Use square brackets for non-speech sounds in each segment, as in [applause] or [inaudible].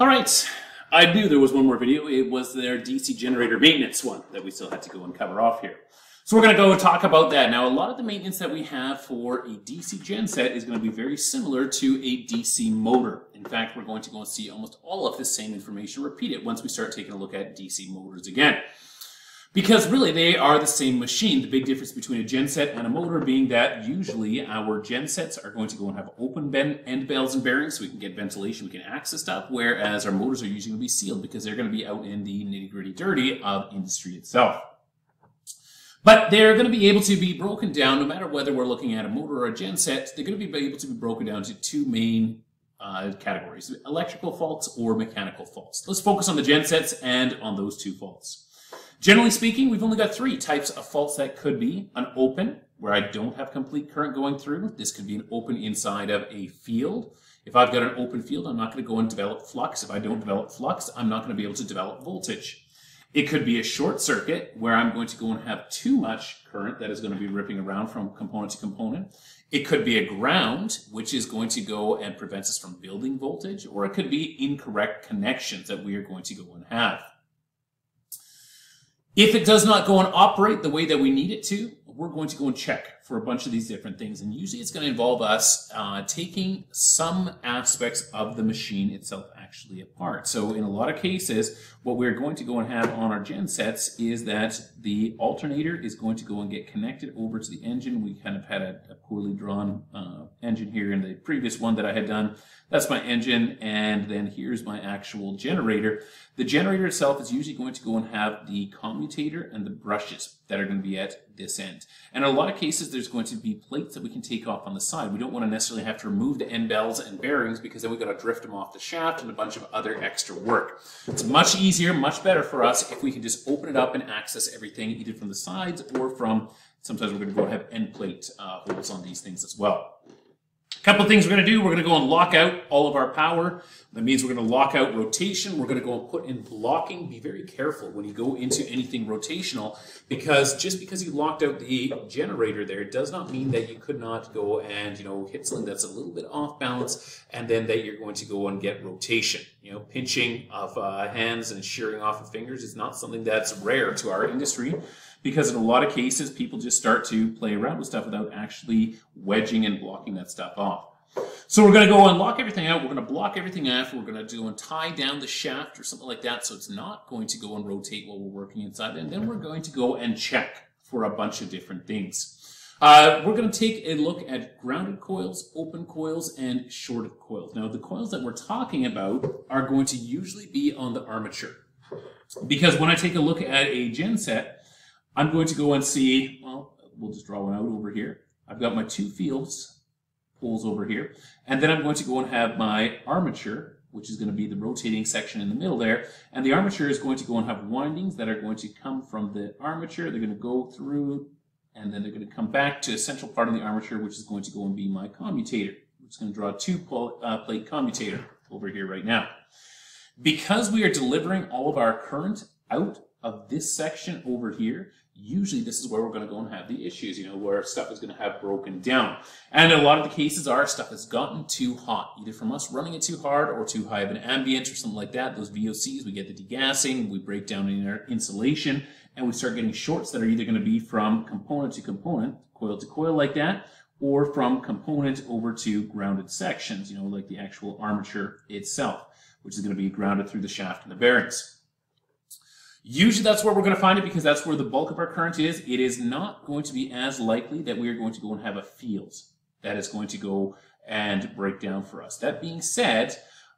All right. I knew there was one more video. It was their DC generator maintenance one that we still had to go and cover off here. So we're going to go talk about that. Now, a lot of the maintenance that we have for a DC genset is going to be very similar to a DC motor. In fact, we're going to go and see almost all of the same information repeated once we start taking a look at DC motors again. Because really, they are the same machine. The big difference between a genset and a motor being that usually our gensets are going to go and have open end bells and bearings so we can get ventilation, we can access stuff, whereas our motors are usually going to be sealed because they're going to be out in the nitty gritty dirty of industry itself. But they're going to be able to be broken down, no matter whether we're looking at a motor or a genset, they're going to be able to be broken down to two main uh, categories, electrical faults or mechanical faults. Let's focus on the gensets and on those two faults. Generally speaking, we've only got three types of faults that could be an open, where I don't have complete current going through. This could be an open inside of a field. If I've got an open field, I'm not going to go and develop flux. If I don't develop flux, I'm not going to be able to develop voltage. It could be a short circuit where I'm going to go and have too much current that is going to be ripping around from component to component. It could be a ground, which is going to go and prevent us from building voltage, or it could be incorrect connections that we are going to go and have. If it does not go and operate the way that we need it to, we're going to go and check for a bunch of these different things. And usually it's going to involve us uh, taking some aspects of the machine itself actually apart. So in a lot of cases, what we're going to go and have on our gen sets is that the alternator is going to go and get connected over to the engine. We kind of had a, a poorly drawn uh, engine here in the previous one that I had done. That's my engine, and then here's my actual generator. The generator itself is usually going to go and have the commutator and the brushes that are going to be at this end. And in a lot of cases, there's going to be plates that we can take off on the side. We don't want to necessarily have to remove the end bells and bearings because then we've got to drift them off the shaft and a bunch of other extra work. It's much easier, much better for us if we can just open it up and access everything either from the sides or from, sometimes we're going to go have end plate uh, holes on these things as well. A couple things we're going to do. We're going to go and lock out all of our power. That means we're going to lock out rotation. We're going to go and put in blocking. Be very careful when you go into anything rotational because just because you locked out the generator there does not mean that you could not go and, you know, hit something that's a little bit off balance and then that you're going to go and get rotation. You know, pinching of uh, hands and shearing off of fingers is not something that's rare to our industry because in a lot of cases, people just start to play around with stuff without actually wedging and blocking that stuff off. So we're going to go and lock everything out. We're going to block everything off. We're going to do and tie down the shaft or something like that so it's not going to go and rotate while we're working inside. And then we're going to go and check for a bunch of different things. Uh, we're going to take a look at grounded coils, open coils, and shorted coils. Now, the coils that we're talking about are going to usually be on the armature. Because when I take a look at a genset, I'm going to go and see, well, we'll just draw one out over here. I've got my two fields, poles over here, and then I'm going to go and have my armature, which is going to be the rotating section in the middle there, and the armature is going to go and have windings that are going to come from the armature. They're going to go through, and then they're going to come back to a central part of the armature, which is going to go and be my commutator. I'm just going to draw a two uh, plate commutator over here right now. Because we are delivering all of our current out of this section over here, usually this is where we're going to go and have the issues, you know, where stuff is going to have broken down. And a lot of the cases are stuff has gotten too hot, either from us running it too hard or too high of an ambient or something like that. Those VOCs, we get the degassing, we break down in our insulation, and we start getting shorts that are either going to be from component to component, coil to coil like that, or from component over to grounded sections, you know, like the actual armature itself, which is going to be grounded through the shaft and the bearings. Usually that's where we're going to find it because that's where the bulk of our current is. It is not going to be as likely that we are going to go and have a field that is going to go and break down for us. That being said,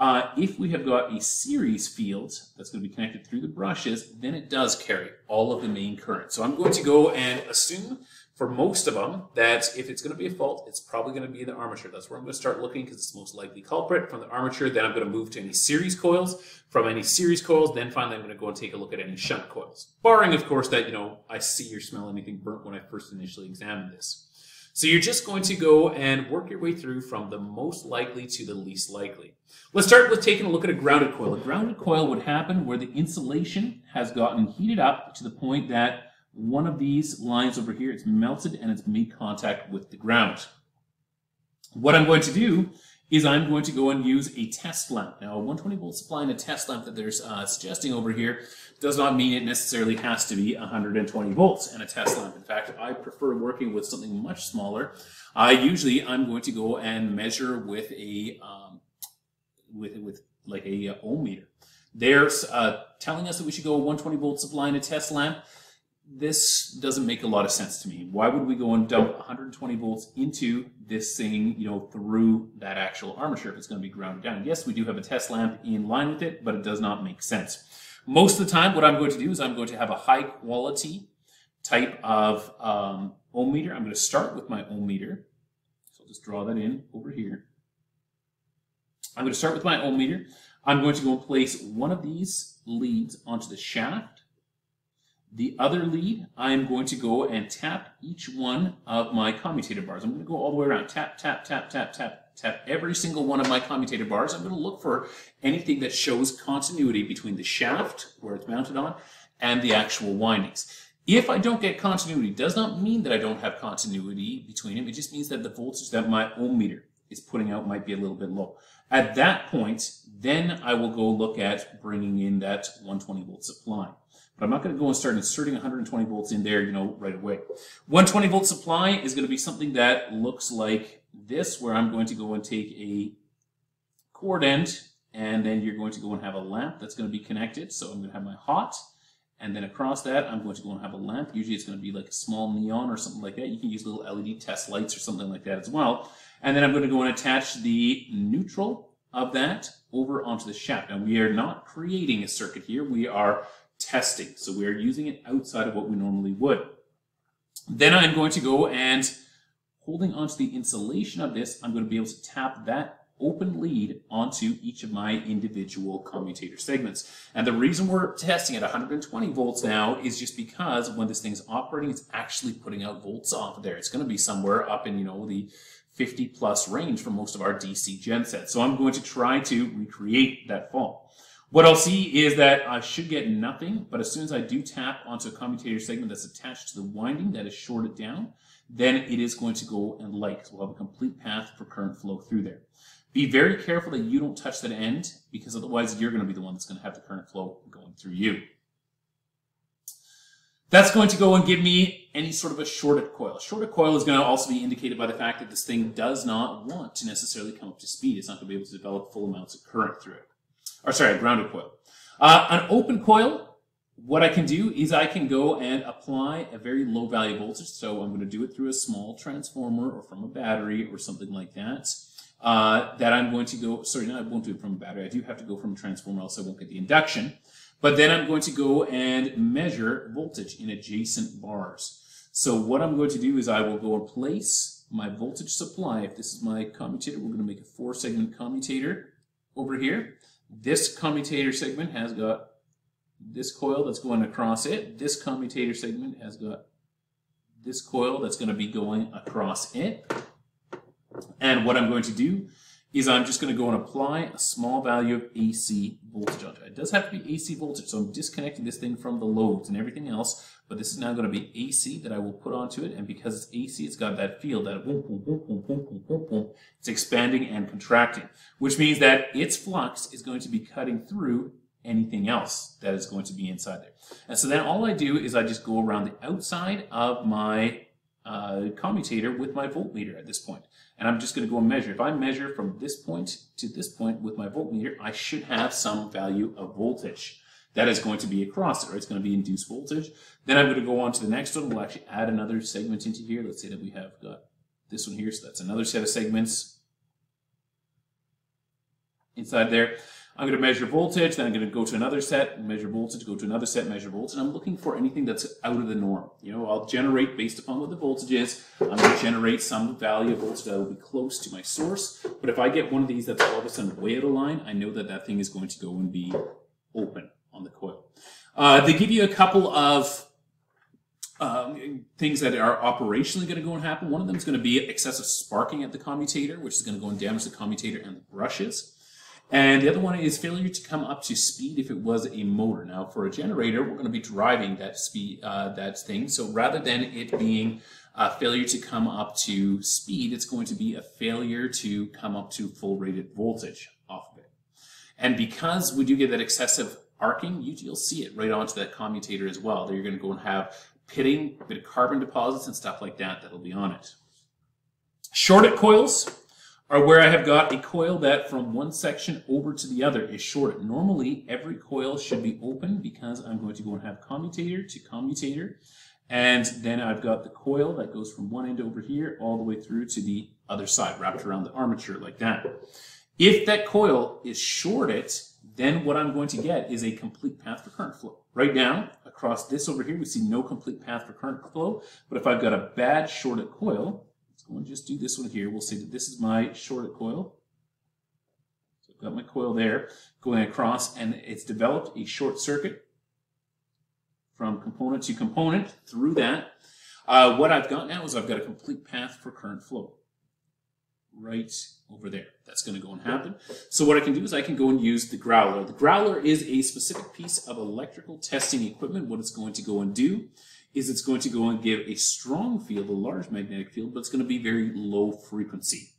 uh, if we have got a series field that's going to be connected through the brushes, then it does carry all of the main current. So I'm going to go and assume for most of them that if it's going to be a fault, it's probably going to be the armature. That's where I'm going to start looking because it's the most likely culprit. From the armature, then I'm going to move to any series coils. From any series coils, then finally I'm going to go and take a look at any shunt coils. Barring, of course, that, you know, I see or smell anything burnt when I first initially examine this. So you're just going to go and work your way through from the most likely to the least likely. Let's start with taking a look at a grounded coil. A grounded coil would happen where the insulation has gotten heated up to the point that one of these lines over here, it's melted and it's made contact with the ground. What I'm going to do is I'm going to go and use a test lamp. Now, a 120 volt supply and a test lamp that they're uh, suggesting over here does not mean it necessarily has to be 120 volts and a test lamp. In fact, I prefer working with something much smaller. I uh, usually I'm going to go and measure with a um, with with like a uh, ohm meter. They're uh, telling us that we should go a 120 volt supply and a test lamp this doesn't make a lot of sense to me. Why would we go and dump 120 volts into this thing, you know, through that actual armature if it's going to be grounded down? Yes, we do have a test lamp in line with it, but it does not make sense. Most of the time, what I'm going to do is I'm going to have a high quality type of um, ohm meter. I'm going to start with my ohm meter. So I'll just draw that in over here. I'm going to start with my ohm meter. I'm going to go and place one of these leads onto the shaft the other lead, I'm going to go and tap each one of my commutator bars. I'm going to go all the way around, tap, tap, tap, tap, tap, tap every single one of my commutator bars. I'm going to look for anything that shows continuity between the shaft, where it's mounted on, and the actual windings. If I don't get continuity, does not mean that I don't have continuity between them. It just means that the voltage that my ohm meter is putting out might be a little bit low. At that point, then I will go look at bringing in that 120 volt supply. But I'm not going to go and start inserting 120 volts in there, you know, right away. 120 volt supply is going to be something that looks like this, where I'm going to go and take a cord end, and then you're going to go and have a lamp that's going to be connected. So I'm going to have my hot, and then across that, I'm going to go and have a lamp. Usually it's going to be like a small neon or something like that. You can use little LED test lights or something like that as well. And then I'm going to go and attach the neutral of that over onto the shaft. Now we are not creating a circuit here. We are testing. So we are using it outside of what we normally would. Then I'm going to go and holding onto the insulation of this, I'm going to be able to tap that open lead onto each of my individual commutator segments. And the reason we're testing at 120 volts now is just because when this thing's operating, it's actually putting out volts off of there. It's going to be somewhere up in, you know, the 50 plus range for most of our DC gensets. So I'm going to try to recreate that fall. What I'll see is that I should get nothing, but as soon as I do tap onto a commutator segment that's attached to the winding that is shorted down, then it is going to go and light. because we'll have a complete path for current flow through there. Be very careful that you don't touch that end because otherwise you're going to be the one that's going to have the current flow going through you. That's going to go and give me any sort of a shorted coil. Shorted coil is going to also be indicated by the fact that this thing does not want to necessarily come up to speed. It's not going to be able to develop full amounts of current through it or sorry, a grounded coil. Uh, an open coil, what I can do is I can go and apply a very low value voltage. So I'm going to do it through a small transformer or from a battery or something like that. Uh, that I'm going to go, sorry, no, I won't do it from a battery. I do have to go from a transformer, else I won't get the induction. But then I'm going to go and measure voltage in adjacent bars. So what I'm going to do is I will go and place my voltage supply. If this is my commutator, we're going to make a four segment commutator over here. This commutator segment has got this coil that's going across it. This commutator segment has got this coil that's going to be going across it. And what I'm going to do is I'm just going to go and apply a small value of AC voltage it. It does have to be AC voltage, so I'm disconnecting this thing from the loads and everything else, but this is now going to be AC that I will put onto it, and because it's AC, it's got that field, that boom, boom, boom, boom, boom, boom, boom, boom. It's expanding and contracting, which means that its flux is going to be cutting through anything else that is going to be inside there. And so then all I do is I just go around the outside of my uh, commutator with my voltmeter at this point. And I'm just going to go and measure. If I measure from this point to this point with my voltmeter, I should have some value of voltage that is going to be across it, or it's going to be induced voltage. Then I'm going to go on to the next one. We'll actually add another segment into here. Let's say that we have got this one here, so that's another set of segments inside there. I'm going to measure voltage, then I'm going to go to another set, measure voltage, go to another set, measure voltage. And I'm looking for anything that's out of the norm. You know, I'll generate based upon what the voltage is. I'm going to generate some value of voltage that will be close to my source. But if I get one of these that's all of a sudden way out of line, I know that that thing is going to go and be open on the coil. Uh, they give you a couple of um, things that are operationally going to go and happen. One of them is going to be excessive sparking at the commutator, which is going to go and damage the commutator and the brushes. And the other one is failure to come up to speed if it was a motor. Now, for a generator, we're going to be driving that speed, uh, that thing. So rather than it being a failure to come up to speed, it's going to be a failure to come up to full rated voltage off of it. And because we do get that excessive arcing, you'll see it right onto that commutator as well. There you're going to go and have pitting, a bit of carbon deposits and stuff like that that'll be on it. Shorted coils are where I have got a coil that from one section over to the other is shorted. Normally, every coil should be open because I'm going to go and have commutator to commutator. And then I've got the coil that goes from one end over here all the way through to the other side, wrapped around the armature like that. If that coil is shorted, then what I'm going to get is a complete path for current flow. Right now, across this over here, we see no complete path for current flow. But if I've got a bad shorted coil, and just do this one here. We'll say that this is my shorted coil. So I've got my coil there going across, and it's developed a short circuit from component to component through that. Uh, what I've got now is I've got a complete path for current flow right over there. That's going to go and happen. So what I can do is I can go and use the growler. The growler is a specific piece of electrical testing equipment. What it's going to go and do is it's going to go and give a strong field, a large magnetic field, but it's going to be very low frequency.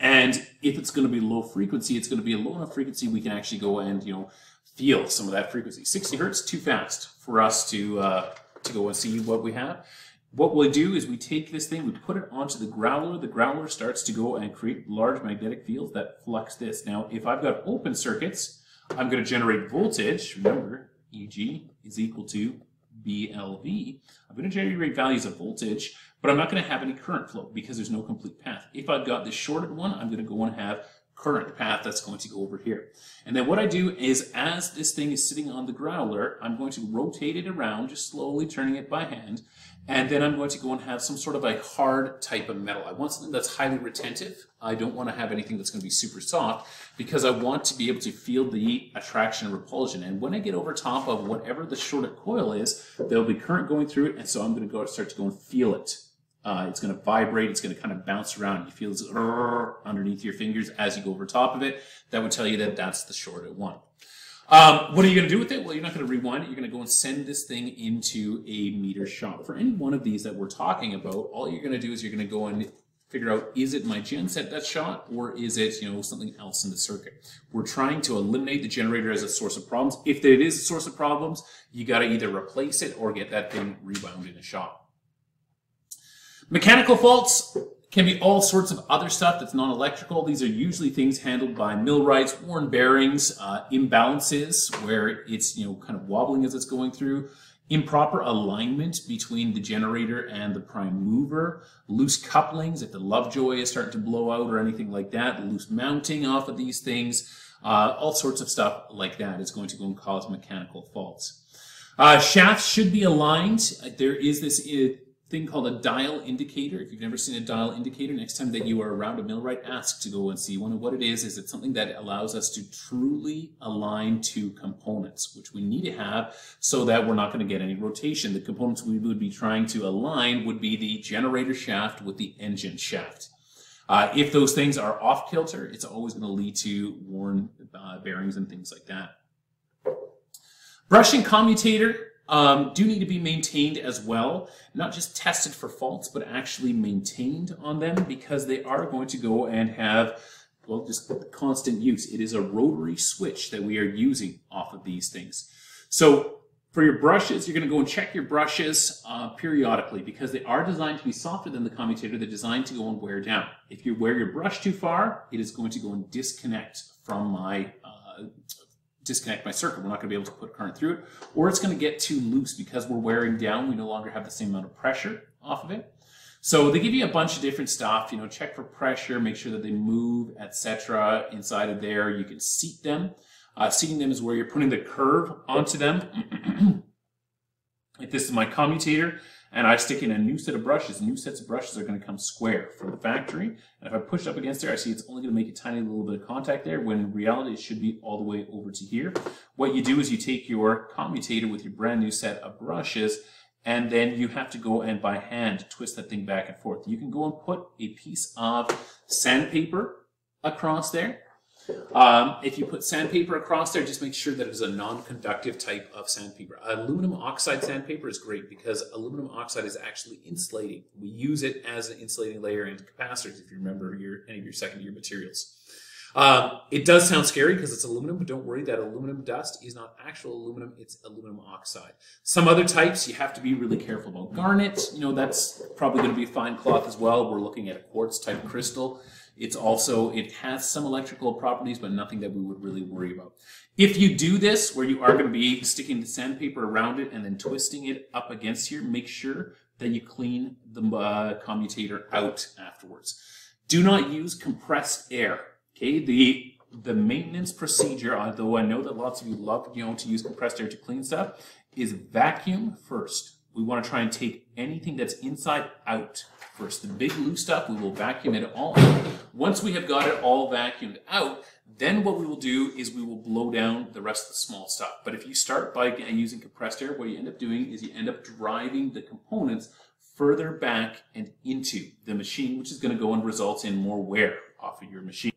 And if it's going to be low frequency, it's going to be a low enough frequency we can actually go and, you know, feel some of that frequency. 60 hertz, too fast for us to, uh, to go and see what we have. What we'll do is we take this thing, we put it onto the growler. The growler starts to go and create large magnetic fields that flux this. Now, if I've got open circuits, I'm going to generate voltage. Remember, EG is equal to BLV. I'm going to generate values of voltage, but I'm not going to have any current flow because there's no complete path. If I've got this shorted one, I'm going to go and have current path that's going to go over here. And then what I do is as this thing is sitting on the growler, I'm going to rotate it around, just slowly turning it by hand. And then I'm going to go and have some sort of a hard type of metal. I want something that's highly retentive. I don't want to have anything that's going to be super soft because I want to be able to feel the attraction and repulsion. And when I get over top of whatever the shorted coil is, there'll be current going through it. And so I'm going to go start to go and feel it. Uh, it's going to vibrate. It's going to kind of bounce around. You feel this underneath your fingers as you go over top of it. That would tell you that that's the shorted one. Um, what are you going to do with it? Well, you're not going to rewind it. You're going to go and send this thing into a meter shop. For any one of these that we're talking about, all you're going to do is you're going to go and figure out, is it my genset that's shot or is it, you know, something else in the circuit? We're trying to eliminate the generator as a source of problems. If it is a source of problems, you got to either replace it or get that thing rebound in a shop. Mechanical faults, can be all sorts of other stuff that's non-electrical. These are usually things handled by millwrights, worn bearings, uh, imbalances where it's you know kind of wobbling as it's going through, improper alignment between the generator and the prime mover, loose couplings if the Lovejoy is starting to blow out or anything like that, loose mounting off of these things, uh, all sorts of stuff like that is going to go and cause mechanical faults. Uh, shafts should be aligned. There is this uh, thing called a dial indicator. If you've never seen a dial indicator, next time that you are around a millwright, ask to go and see one. And what it is, is it's something that allows us to truly align two components, which we need to have so that we're not going to get any rotation. The components we would be trying to align would be the generator shaft with the engine shaft. Uh, if those things are off kilter, it's always going to lead to worn uh, bearings and things like that. Brushing commutator um, do need to be maintained as well. Not just tested for faults, but actually maintained on them because they are going to go and have, well, just constant use. It is a rotary switch that we are using off of these things. So for your brushes, you're going to go and check your brushes uh, periodically because they are designed to be softer than the commutator. They're designed to go and wear down. If you wear your brush too far, it is going to go and disconnect from my uh, disconnect my circuit. We're not going to be able to put current through it, or it's going to get too loose because we're wearing down. We no longer have the same amount of pressure off of it. So they give you a bunch of different stuff. You know, check for pressure, make sure that they move, etc. Inside of there, you can seat them. Uh, seating them is where you're putting the curve onto them. [clears throat] if this is my commutator, and I stick in a new set of brushes, new sets of brushes are going to come square from the factory. And if I push up against there, I see it's only going to make a tiny little bit of contact there, when in reality it should be all the way over to here. What you do is you take your commutator with your brand new set of brushes, and then you have to go and by hand twist that thing back and forth. You can go and put a piece of sandpaper across there, Um, if you put sandpaper across there, just make sure that it is a non-conductive type of sandpaper. Aluminum oxide sandpaper is great because aluminum oxide is actually insulating. We use it as an insulating layer in capacitors, if you remember your, any of your second year materials. Um, it does sound scary because it's aluminum, but don't worry, that aluminum dust is not actual aluminum, it's aluminum oxide. Some other types you have to be really careful about. Garnet, you know, that's probably going to be fine cloth as well. We're looking at a quartz type crystal. It's also, it has some electrical properties, but nothing that we would really worry about. If you do this, where you are going to be sticking the sandpaper around it and then twisting it up against here, make sure that you clean the uh, commutator out afterwards. Do not use compressed air. Okay, the the maintenance procedure, although I know that lots of you love you know to use compressed air to clean stuff, is vacuum first. We want to try and take anything that's inside out first. The big loose stuff, we will vacuum it all out. Once we have got it all vacuumed out, then what we will do is we will blow down the rest of the small stuff. But if you start by using compressed air, what you end up doing is you end up driving the components further back and into the machine, which is going to go and result in more wear off of your machine.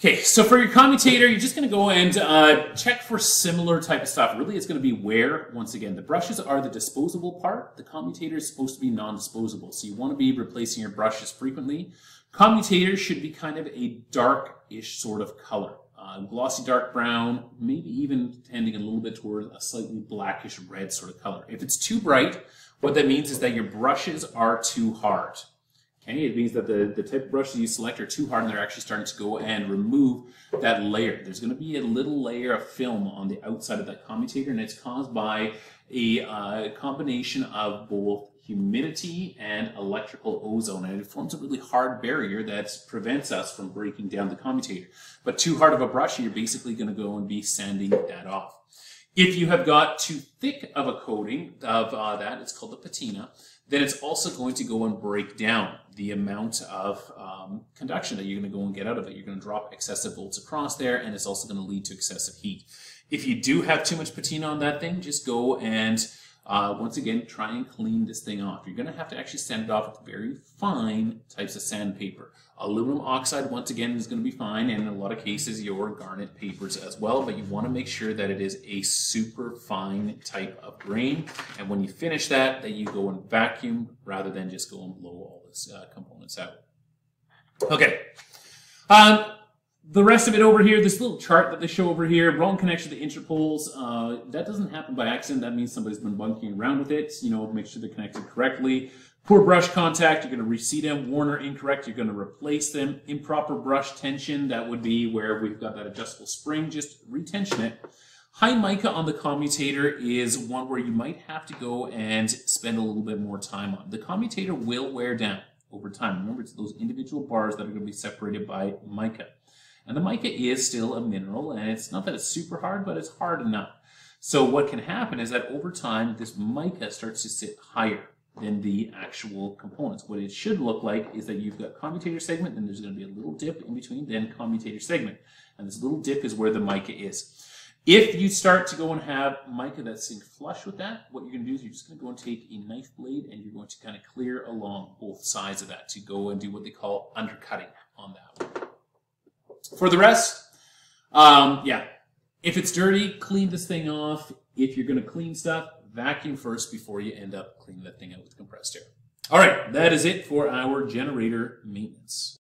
Okay, so for your commutator, you're just going to go and uh, check for similar type of stuff. Really, it's going to be wear. Once again, the brushes are the disposable part. The commutator is supposed to be non-disposable, so you want to be replacing your brushes frequently. Commutator should be kind of a dark-ish sort of color. Uh, glossy dark brown, maybe even tending a little bit towards a slightly blackish red sort of color. If it's too bright, what that means is that your brushes are too hard. Okay, it means that the, the type of brushes you select are too hard and they're actually starting to go and remove that layer. There's going to be a little layer of film on the outside of that commutator and it's caused by a uh, combination of both humidity and electrical ozone and it forms a really hard barrier that prevents us from breaking down the commutator. But too hard of a brush, you're basically going to go and be sanding that off. If you have got too thick of a coating of uh, that, it's called the patina, then it's also going to go and break down the amount of um, conduction that you're going to go and get out of it. You're going to drop excessive volts across there, and it's also going to lead to excessive heat. If you do have too much patina on that thing, just go and uh, once again, try and clean this thing off. You're going to have to actually sand it off with very fine types of sandpaper. Aluminum oxide, once again, is going to be fine, and in a lot of cases, your garnet papers as well, but you want to make sure that it is a super fine type of grain. And when you finish that, that you go and vacuum rather than just go and blow all these uh, components out. Okay. Um, the rest of it over here, this little chart that they show over here, wrong connection to interpoles, uh, that doesn't happen by accident. That means somebody's been bunking around with it. You know, make sure they're connected correctly. Poor brush contact, you're going to reseat them. Warner incorrect, you're going to replace them. Improper brush tension, that would be where we've got that adjustable spring. Just retension it. High mica on the commutator is one where you might have to go and spend a little bit more time on. The commutator will wear down over time. Remember, it's those individual bars that are going to be separated by mica. And the mica is still a mineral, and it's not that it's super hard, but it's hard enough. So what can happen is that over time, this mica starts to sit higher than the actual components. What it should look like is that you've got commutator segment, then there's going to be a little dip in between, then commutator segment. And this little dip is where the mica is. If you start to go and have mica that's sitting flush with that, what you're going to do is you're just going to go and take a knife blade and you're going to kind of clear along both sides of that to go and do what they call undercutting on that one. For the rest, um, yeah, if it's dirty, clean this thing off. If you're going to clean stuff, vacuum first before you end up cleaning that thing out with compressed air. All right, that is it for our generator maintenance.